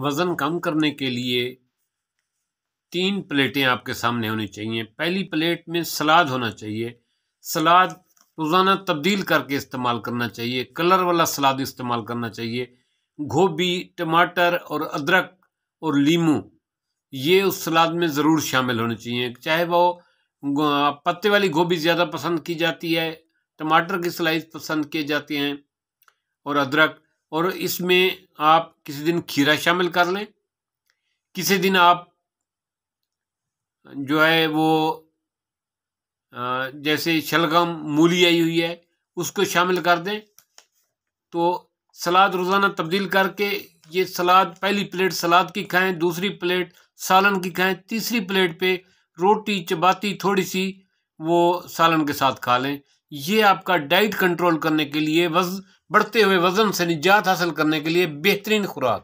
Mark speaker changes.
Speaker 1: वज़न कम करने के लिए तीन प्लेटें आपके सामने होनी चाहिए। पहली प्लेट में सलाद होना चाहिए। सलाद रोज़ाना तब्दील करके इस्तेमाल करना चाहिए। कलर वाला सलाद इस्तेमाल करना चाहिए। गोभी, टमाटर और अदरक और लीमू, ये उस सलाद में ज़रूर शामिल होने चाहिए। चाहे वो पत्ते वाली गोभी ज़्यादा पसंद की जाती है, टमाटर की स्लाइस पसंद किए जाते हैं और अदरक और इसमें आप किसी दिन खीरा शामिल कर लें। किसी दिन आप जो है वो जैसे शलगम मूली आई हुई है, उसको शामिल कर दें। तो सलाद रोज़ाना तब्दील करके ये सलाद, पहली प्लेट सलाद की खाएँ, दूसरी प्लेट सालन की खाएँ, तीसरी प्लेट पे रोटी चपाती थोड़ी सी वो सालन के साथ खा लें। ये आपका डाइट कंट्रोल करने के लिए वज बढ़ते हुए वज़न से निजात हासिल करने के लिए बेहतरीन खुराक।